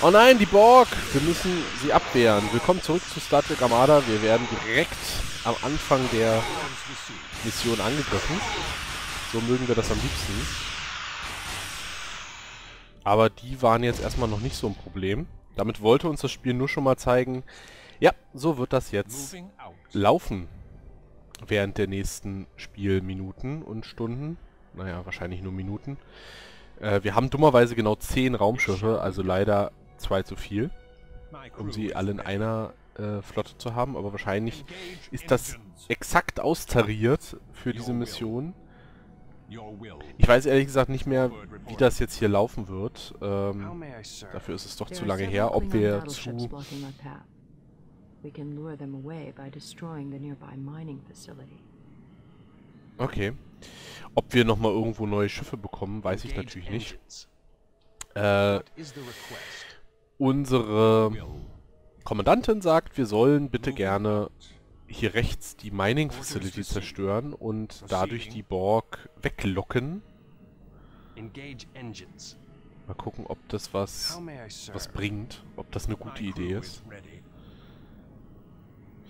Oh nein, die Borg! Wir müssen sie abwehren. Willkommen zurück zu Star Trek Armada. Wir werden direkt am Anfang der Mission angegriffen. So mögen wir das am liebsten. Aber die waren jetzt erstmal noch nicht so ein Problem. Damit wollte uns das Spiel nur schon mal zeigen, ja, so wird das jetzt laufen während der nächsten Spielminuten und Stunden. Naja, wahrscheinlich nur Minuten. Äh, wir haben dummerweise genau 10 Raumschiffe, also leider zwei zu viel, um sie alle in einer äh, Flotte zu haben. Aber wahrscheinlich ist das exakt austariert für diese Mission. Ich weiß ehrlich gesagt nicht mehr, wie das jetzt hier laufen wird. Ähm, dafür ist es doch zu lange her, ob wir zu... Okay. Ob wir nochmal irgendwo neue Schiffe bekommen, weiß ich natürlich nicht. Äh, unsere Kommandantin sagt, wir sollen bitte gerne hier rechts die Mining Facility zerstören und dadurch die Borg weglocken. Mal gucken, ob das was, was bringt, ob das eine gute Idee ist.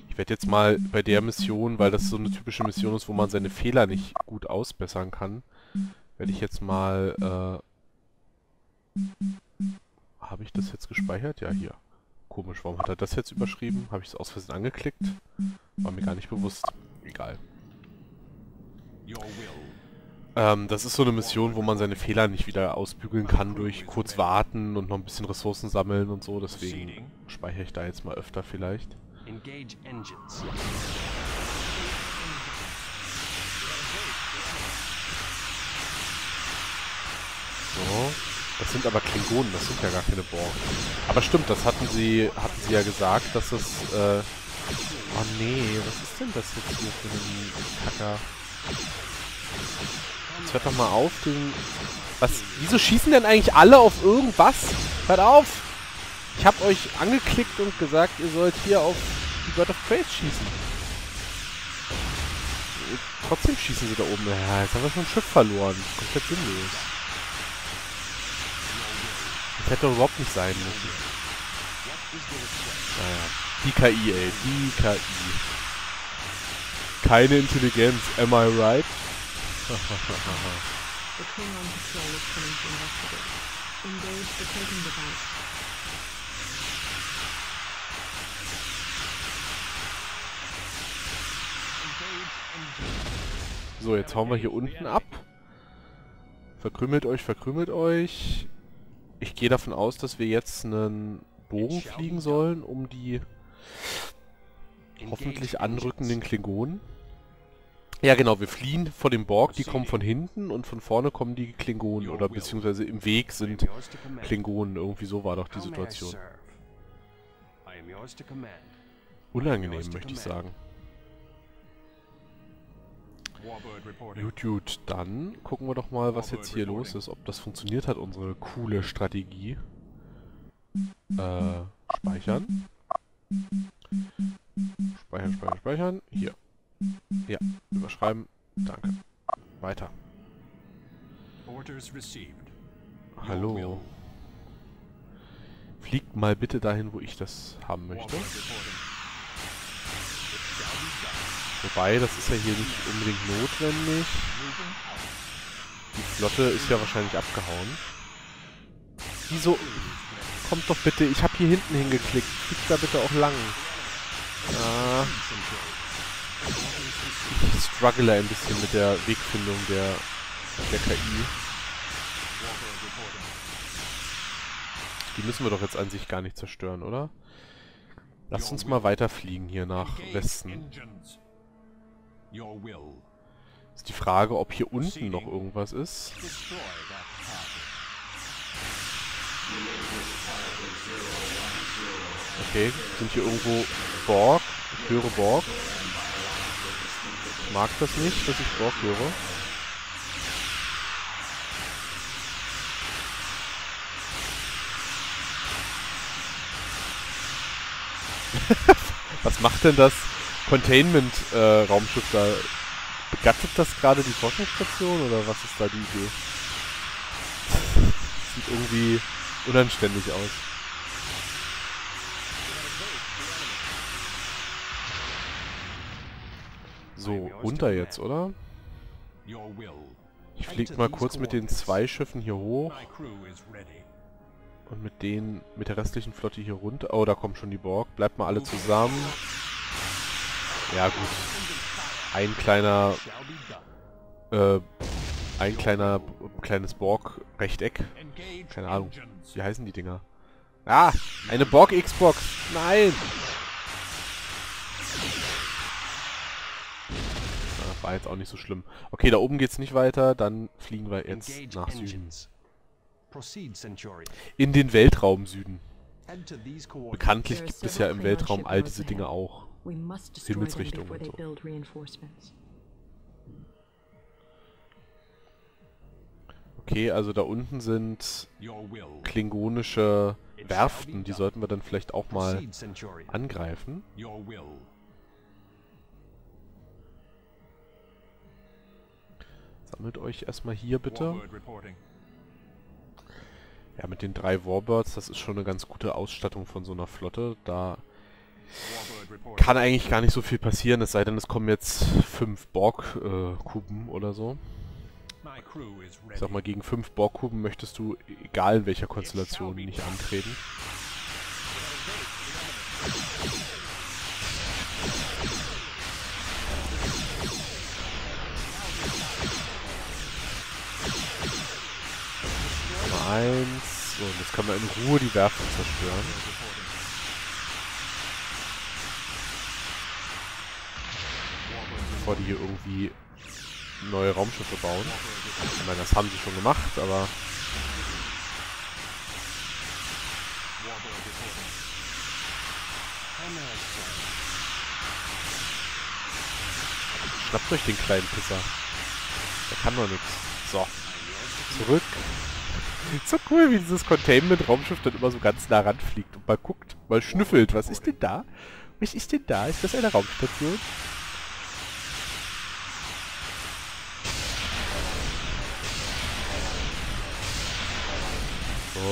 Ich werde jetzt mal bei der Mission, weil das so eine typische Mission ist, wo man seine Fehler nicht gut ausbessern kann, werde ich jetzt mal... Äh, Habe ich das jetzt gespeichert? Ja, hier. Komisch, warum hat er das jetzt überschrieben? Habe ich es aus Versehen angeklickt? War mir gar nicht bewusst. Egal. Ähm, das ist so eine Mission, wo man seine Fehler nicht wieder ausbügeln kann durch kurz warten und noch ein bisschen Ressourcen sammeln und so. Deswegen speichere ich da jetzt mal öfter vielleicht. Engage engines. So. Das sind aber Klingonen, das sind ja gar keine Borg. Aber stimmt, das hatten sie, hatten sie ja gesagt, dass es, äh... Oh nee, was ist denn das jetzt hier für ein Kacker? Jetzt hört doch mal auf, den... Was? Wieso schießen denn eigentlich alle auf irgendwas? Hört auf! Ich hab euch angeklickt und gesagt, ihr sollt hier auf die Bird of Prey schießen. Trotzdem schießen sie da oben. Ja, jetzt haben wir schon ein Schiff verloren. Komplett sinnlos. Hätte doch überhaupt nicht sein müssen. Naja. Die KI, ey. Die KI. Keine Intelligenz. Am I right? So, jetzt hauen wir hier unten ab. Verkrümelt euch, verkrümelt euch. Ich gehe davon aus, dass wir jetzt einen Bogen fliegen sollen, um die hoffentlich anrückenden Klingonen. Ja genau, wir fliehen vor dem Borg, die kommen von hinten und von vorne kommen die Klingonen oder beziehungsweise im Weg sind Klingonen. Irgendwie so war doch die Situation. Unangenehm, möchte ich sagen. Gut, gut, dann gucken wir doch mal, was jetzt hier los ist, ob das funktioniert hat, unsere coole Strategie. Äh, speichern. Speichern, speichern, speichern. Hier. Ja, überschreiben. Danke. Weiter. Hallo. Fliegt mal bitte dahin, wo ich das haben möchte. Wobei, das ist ja hier nicht unbedingt notwendig. Die Flotte ist ja wahrscheinlich abgehauen. Wieso? Kommt doch bitte, ich habe hier hinten hingeklickt. Fliegt da bitte auch lang. Ah. Ich struggle ein bisschen mit der Wegfindung der, der KI. Die müssen wir doch jetzt an sich gar nicht zerstören, oder? Lass uns mal weiterfliegen hier nach Westen. Ist die Frage, ob hier unten noch irgendwas ist. Okay, sind hier irgendwo Borg? Ich höre Borg. Ich mag das nicht, dass ich Borg höre. Was macht denn das? Containment-Raumschiff äh, da. Begattet das gerade die Forschungsstation oder was ist da die Idee? Sieht irgendwie unanständig aus. So, runter jetzt, oder? Ich flieg mal kurz mit den zwei Schiffen hier hoch. Und mit denen, mit der restlichen Flotte hier runter. Oh, da kommen schon die Borg. Bleibt mal alle zusammen. Ja, gut. Ein kleiner... Äh, ein kleiner, kleines Borg-Rechteck. Keine Ahnung. Wie heißen die Dinger? Ah! Eine Borg-Xbox! Nein! War jetzt auch nicht so schlimm. Okay, da oben geht's nicht weiter. Dann fliegen wir jetzt nach Süden. In den Weltraum Süden. Bekanntlich gibt es ja im Weltraum all diese Dinge auch. Himmelsrichtung und so. Okay, also da unten sind klingonische Werften, die sollten wir dann vielleicht auch mal angreifen. Sammelt euch erstmal hier bitte. Ja, mit den drei Warbirds, das ist schon eine ganz gute Ausstattung von so einer Flotte. Da kann eigentlich gar nicht so viel passieren, es sei denn, es kommen jetzt fünf Borg-Kuben äh, oder so. Ich sag mal, gegen fünf Borg-Kuben möchtest du, egal in welcher Konstellation, nicht antreten. eins. So, und jetzt können wir in Ruhe die Werften zerstören. Bevor die hier irgendwie neue Raumschiffe bauen. Ich meine, das haben sie schon gemacht, aber... Schnappt euch den kleinen Pisser. Der kann doch nichts. So. Zurück. So cool, wie dieses Containment-Raumschiff dann immer so ganz nah ranfliegt und mal guckt, mal schnüffelt. Was ist denn da? Was ist denn da? Ist das eine Raumstation?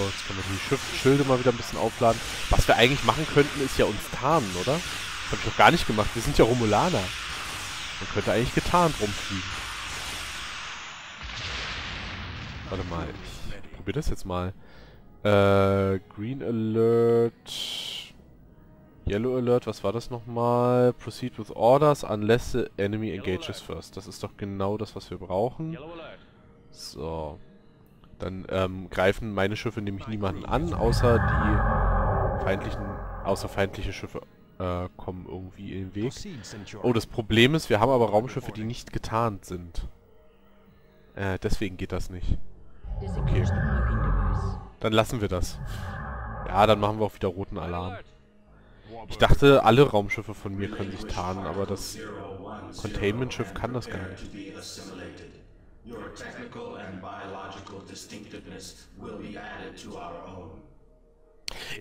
Jetzt können wir die Schilde mal wieder ein bisschen aufladen. Was wir eigentlich machen könnten, ist ja uns tarnen, oder? Das habe ich doch gar nicht gemacht. Wir sind ja Romulaner. Man könnte eigentlich getarnt rumfliegen. Warte mal, ich probiere das jetzt mal. Äh, Green Alert. Yellow Alert, was war das nochmal? Proceed with orders unless the enemy engages first. Das ist doch genau das, was wir brauchen. So. Dann ähm, greifen meine Schiffe nämlich niemanden an, außer die feindlichen, außer feindliche Schiffe äh, kommen irgendwie in den Weg. Oh, das Problem ist, wir haben aber Raumschiffe, die nicht getarnt sind. Äh, deswegen geht das nicht. Okay. Dann lassen wir das. Ja, dann machen wir auch wieder roten Alarm. Ich dachte, alle Raumschiffe von mir können sich tarnen, aber das Containment-Schiff kann das gar nicht.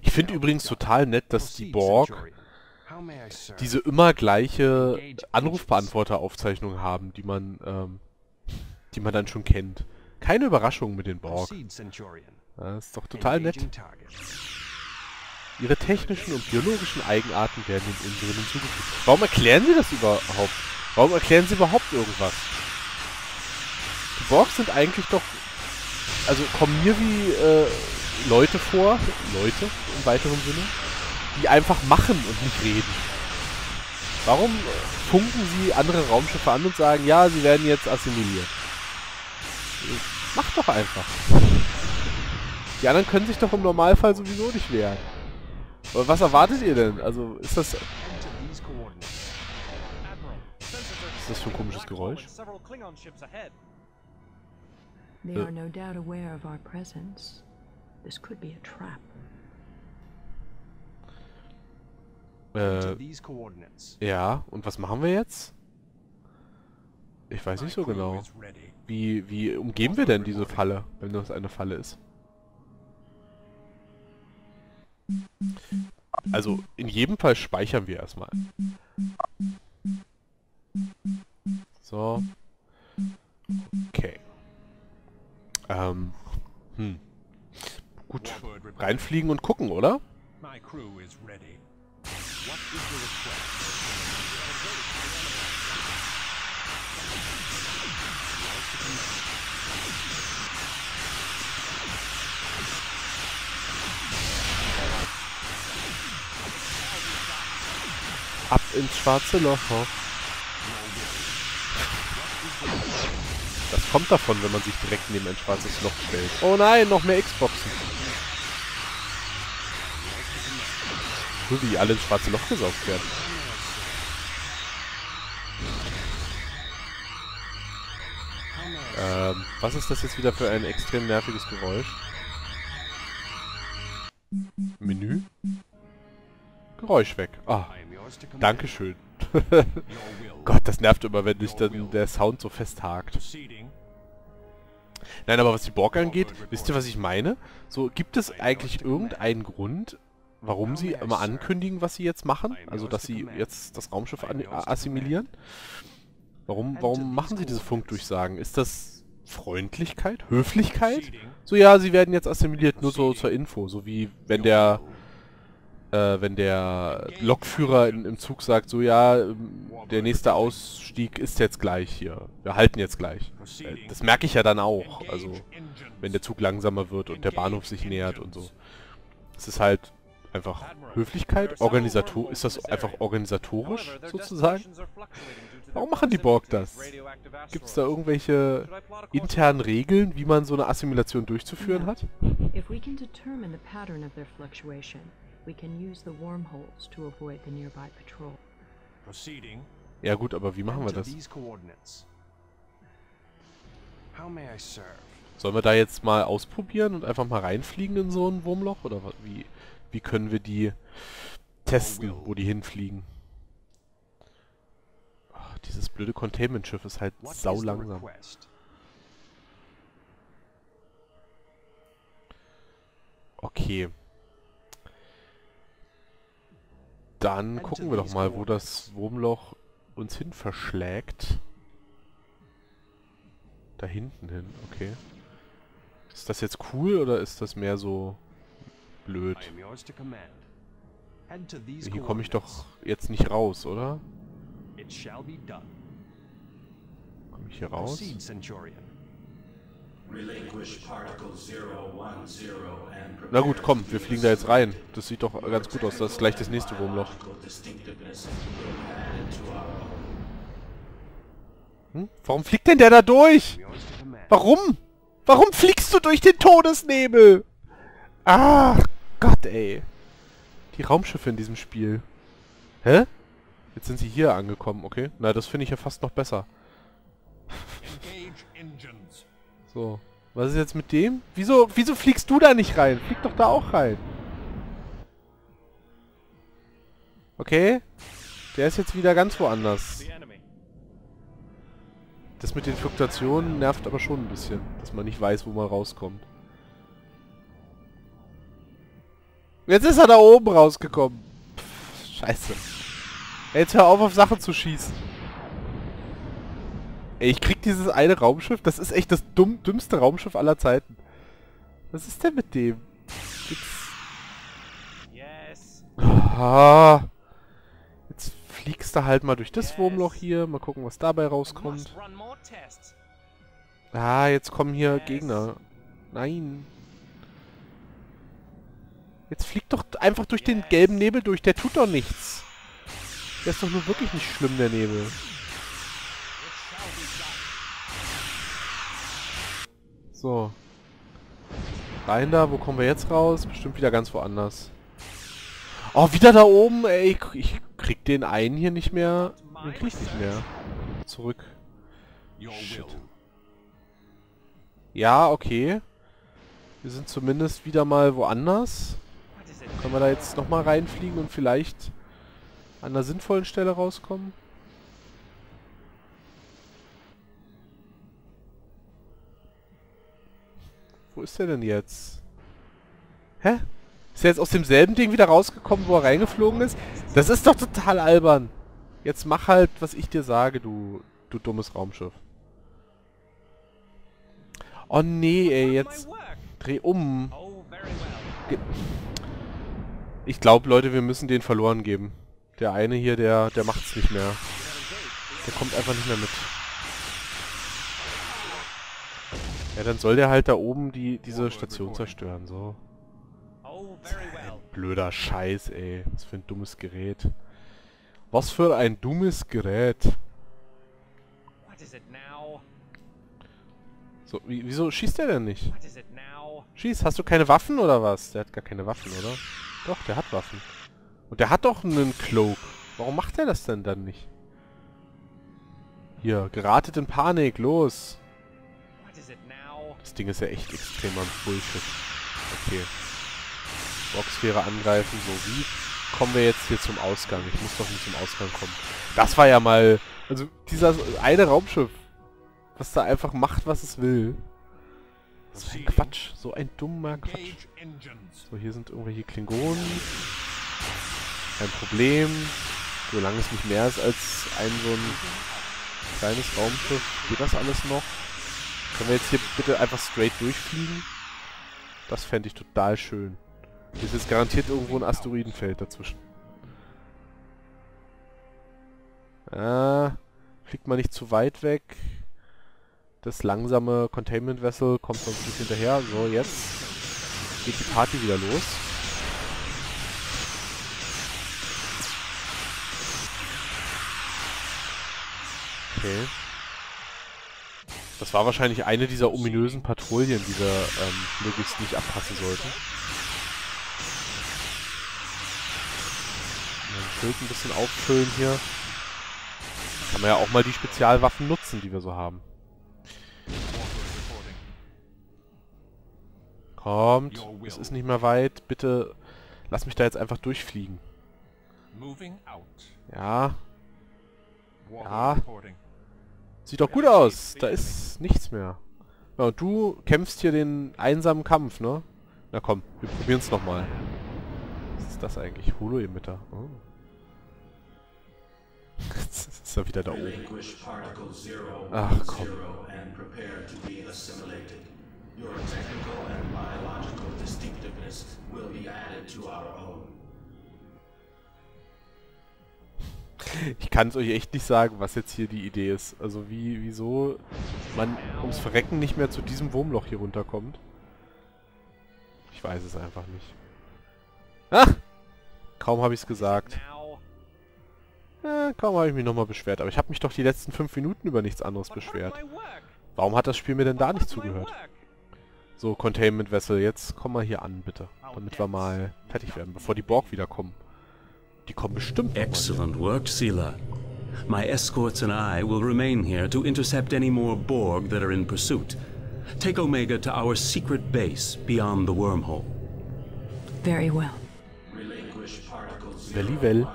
Ich finde übrigens total nett, dass die Borg diese immer gleiche Anrufbeantworteraufzeichnung haben, die man, ähm, die man dann schon kennt. Keine Überraschung mit den Borg. Das ist doch total nett. Ihre technischen und biologischen Eigenarten werden den unseren hinzugefügt. Warum erklären sie das überhaupt? Warum erklären sie überhaupt irgendwas? Die Borg sind eigentlich doch... Also kommen mir wie äh, Leute vor, Leute im weiteren Sinne, die einfach machen und nicht reden. Warum funken sie andere Raumschiffe an und sagen, ja, sie werden jetzt assimiliert? Mach doch einfach. Die anderen können sich doch im Normalfall sowieso nicht wehren. Aber was erwartet ihr denn? Also, ist das... Ist das für ein komisches Geräusch? They are no doubt aware of our presence. This could be a trap. Äh, ja, und was machen wir jetzt? Ich weiß nicht so genau. Wie, wie umgehen wir denn diese Falle, wenn das eine Falle ist? Also, in jedem Fall speichern wir erstmal. So. Okay. Ähm, hm. Gut, reinfliegen und gucken, oder? My crew is ready. What is your? Ab ins schwarze Loch. Kommt davon, wenn man sich direkt neben ein schwarzes Loch stellt. Oh nein, noch mehr Xboxen. Nur wie alle ins schwarze Loch gesaugt werden. Ähm, was ist das jetzt wieder für ein extrem nerviges Geräusch? Menü? Geräusch weg. Ah, Dankeschön. Gott, das nervt immer, wenn sich dann der Sound so festhakt. Nein, aber was die Borg angeht, wisst ihr, was ich meine? So, gibt es eigentlich irgendeinen Grund, warum sie immer ankündigen, was sie jetzt machen? Also, dass sie jetzt das Raumschiff assimilieren? Warum, warum machen sie diese Funkdurchsagen? Ist das Freundlichkeit? Höflichkeit? So, ja, sie werden jetzt assimiliert, nur so zur Info. So wie wenn der äh, wenn der Lokführer in, im Zug sagt, so ja, ähm, der nächste Ausstieg ist jetzt gleich hier. Wir halten jetzt gleich. Äh, das merke ich ja dann auch. Also, wenn der Zug langsamer wird und der Bahnhof sich nähert und so. Es ist halt einfach Höflichkeit, Organisator ist das einfach organisatorisch sozusagen? Warum machen die Borg das? Gibt es da irgendwelche internen Regeln, wie man so eine Assimilation durchzuführen hat? If we can determine the pattern of their fluctuation, we can use the wormholes to avoid the nearby patrol. Proceeding. Ja gut, aber wie machen wir das? Sollen wir da jetzt mal ausprobieren und einfach mal reinfliegen in so ein Wurmloch? Oder wie, wie können wir die testen, wo die hinfliegen? Ach, dieses blöde Containment-Schiff ist halt sau langsam. Okay. Dann gucken wir doch mal, wo das Wurmloch uns hin verschlägt. Da hinten hin, okay. Ist das jetzt cool oder ist das mehr so blöd? Hier komme ich doch jetzt nicht raus, oder? Komme ich hier raus? Na gut, komm, wir fliegen da jetzt rein. Das sieht doch ganz gut aus. Das ist gleich das nächste Wurmloch. Hm? Warum fliegt denn der da durch? Warum? Warum fliegst du durch den Todesnebel? Ach Gott, ey. Die Raumschiffe in diesem Spiel. Hä? Jetzt sind sie hier angekommen, okay. Na, das finde ich ja fast noch besser. So. Was ist jetzt mit dem? Wieso, wieso fliegst du da nicht rein? Flieg doch da auch rein. Okay. Der ist jetzt wieder ganz woanders. Das mit den Fluktuationen nervt aber schon ein bisschen, dass man nicht weiß, wo man rauskommt. Jetzt ist er da oben rausgekommen. Pff, scheiße. Jetzt hör auf, auf Sachen zu schießen. Ey, ich krieg dieses eine Raumschiff, das ist echt das dumm, dümmste Raumschiff aller Zeiten. Was ist denn mit dem? Jetzt... Yes. Ah. Jetzt fliegst du halt mal durch das Wurmloch hier. Mal gucken, was dabei rauskommt. Ah, jetzt kommen hier Gegner. Nein. Jetzt fliegt doch einfach durch den gelben Nebel durch. Der tut doch nichts. Der ist doch nur wirklich nicht schlimm, der Nebel. So. Rein da, wo kommen wir jetzt raus? Bestimmt wieder ganz woanders. Oh, wieder da oben, ey. Ich krieg den einen hier nicht mehr. Den krieg ich nicht mehr. Zurück. Shit. Ja, okay. Wir sind zumindest wieder mal woanders. Können wir da jetzt nochmal reinfliegen und vielleicht an einer sinnvollen Stelle rauskommen? Wo ist der denn jetzt? Hä? Ist er jetzt aus demselben Ding wieder rausgekommen, wo er reingeflogen ist? Das ist doch total albern. Jetzt mach halt, was ich dir sage, du, du dummes Raumschiff. Oh nee, ey, jetzt dreh um. Ge ich glaube, Leute, wir müssen den verloren geben. Der eine hier, der, der macht's nicht mehr. Der kommt einfach nicht mehr mit. Ja, dann soll der halt da oben die diese Station zerstören, so. Blöder Scheiß, ey. Was für ein dummes Gerät. Was für ein dummes Gerät. So, wieso schießt der denn nicht? Schieß, hast du keine Waffen oder was? Der hat gar keine Waffen, oder? Doch, der hat Waffen. Und der hat doch einen Cloak. Warum macht er das denn dann nicht? Hier, geratet in Panik, los. Das Ding ist ja echt extremer Bullshit. Okay. Boxsphäre angreifen, so wie kommen wir jetzt hier zum Ausgang? Ich muss doch nicht zum Ausgang kommen. Das war ja mal... Also, dieser eine Raumschiff, was da einfach macht, was es will. So ein Quatsch. So ein dummer Quatsch. So, hier sind irgendwelche Klingonen. Kein Problem. Solange es nicht mehr ist als ein so ein kleines Raumschiff, geht das alles noch. Können wir jetzt hier bitte einfach straight durchfliegen? Das fände ich total schön. Hier ist jetzt garantiert irgendwo ein Asteroidenfeld dazwischen. Ah, fliegt man nicht zu weit weg. Das langsame Containment Vessel kommt sonst nicht hinterher. So, jetzt geht die Party wieder los. Okay. Das war wahrscheinlich eine dieser ominösen Patrouillen, die wir ähm, möglichst nicht abpassen sollten. Ein Schild ein bisschen auffüllen hier. Kann man ja auch mal die Spezialwaffen nutzen, die wir so haben. Kommt, es ist nicht mehr weit. Bitte lass mich da jetzt einfach durchfliegen. Ja. Ja. Sieht doch gut aus. Da ist nichts mehr. Ja, und du kämpfst hier den einsamen Kampf, ne? Na komm, wir probieren es nochmal. Was ist das eigentlich? Holo-Emitter. Oh. Jetzt ist er wieder da oben. Ach komm. Your technical and biological distinctiveness will be added to our own. Ich kann es euch echt nicht sagen, was jetzt hier die Idee ist. Also wie, wieso man ums Verrecken nicht mehr zu diesem Wurmloch hier runterkommt. Ich weiß es einfach nicht. Ah! Kaum habe ich es gesagt. Äh, kaum habe ich mich nochmal beschwert. Aber ich habe mich doch die letzten fünf Minuten über nichts anderes beschwert. Warum hat das Spiel mir denn da nicht zugehört? So, Containment Vessel, jetzt komm mal hier an, bitte. Damit wir mal fertig werden, bevor die Borg wiederkommen. Die kommen bestimmt Excellent work, Sela. My escorts and I will remain here to intercept any more Borg that are in pursuit. Take Omega to our secret base beyond the wormhole. Very well. Very well.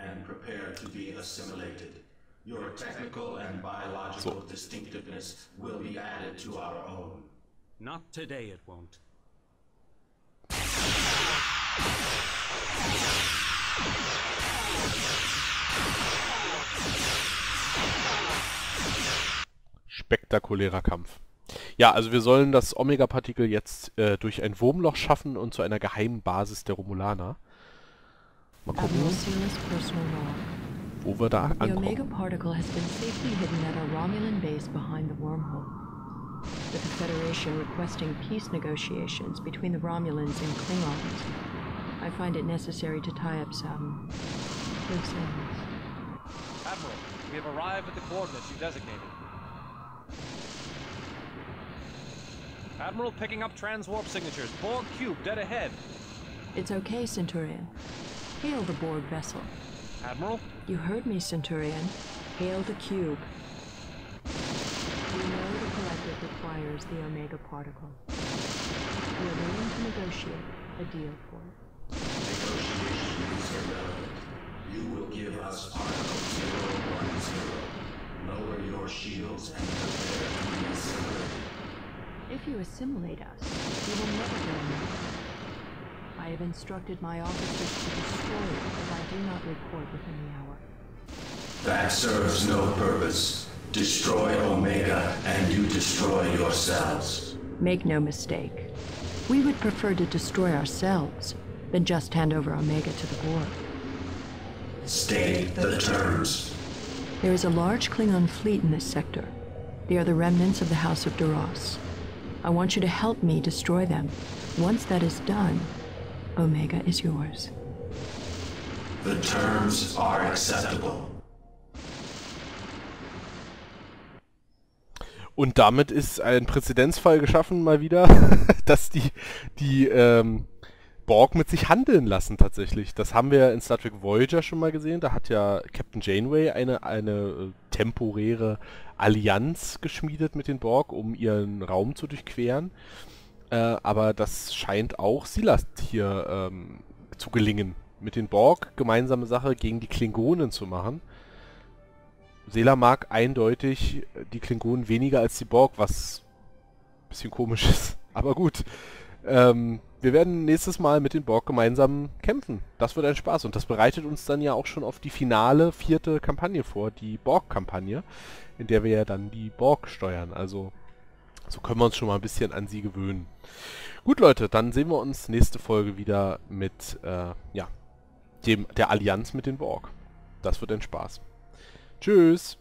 and prepare to be assimilated. Your technical and biological so. distinctiveness will be added to our own. Not today it won't. Spektakulärer Kampf. Ja, also wir sollen das Omega-Partikel jetzt äh, durch ein Wurmloch schaffen und zu einer geheimen Basis der Romulaner. Mal gucken, wo wir da ankommen. With the Federation requesting peace negotiations between the Romulans and Klingons, I find it necessary to tie up some loose ends. Admiral, we have arrived at the coordinates you designated. Admiral picking up transwarp signatures. Borg cube dead ahead. It's okay, Centurion. Hail the Borg vessel. Admiral? You heard me, Centurion. Hail the cube. We know the collective requires the Omega particle. We are willing to negotiate a deal for it. Negotiations are relevant. You will give us Particle 010. Lower your shields and prepare to be assimilated. If you assimilate us, we will never go anywhere. I have instructed my officers to destroy it if I do not report within the hour. That serves no purpose. Destroy Omega, and you destroy yourselves. Make no mistake. We would prefer to destroy ourselves than just hand over Omega to the Borg. State the terms. There is a large Klingon fleet in this sector. They are the remnants of the House of Duras. I want you to help me destroy them. Once that is done, Omega is yours. The terms are acceptable. Und damit ist ein Präzedenzfall geschaffen mal wieder, dass die, die ähm, Borg mit sich handeln lassen tatsächlich. Das haben wir in Star Trek Voyager schon mal gesehen. Da hat ja Captain Janeway eine, eine äh, temporäre Allianz geschmiedet mit den Borg, um ihren Raum zu durchqueren. Äh, aber das scheint auch Silas hier ähm, zu gelingen. Mit den Borg gemeinsame Sache gegen die Klingonen zu machen. Sela mag eindeutig die Klingonen weniger als die Borg, was ein bisschen komisch ist. Aber gut. Ähm, wir werden nächstes Mal mit den Borg gemeinsam kämpfen. Das wird ein Spaß und das bereitet uns dann ja auch schon auf die finale vierte Kampagne vor, die Borg-Kampagne, in der wir ja dann die Borg steuern. Also so können wir uns schon mal ein bisschen an sie gewöhnen. Gut Leute, dann sehen wir uns nächste Folge wieder mit äh, ja, dem, der Allianz mit den Borg. Das wird ein Spaß. Tschüss.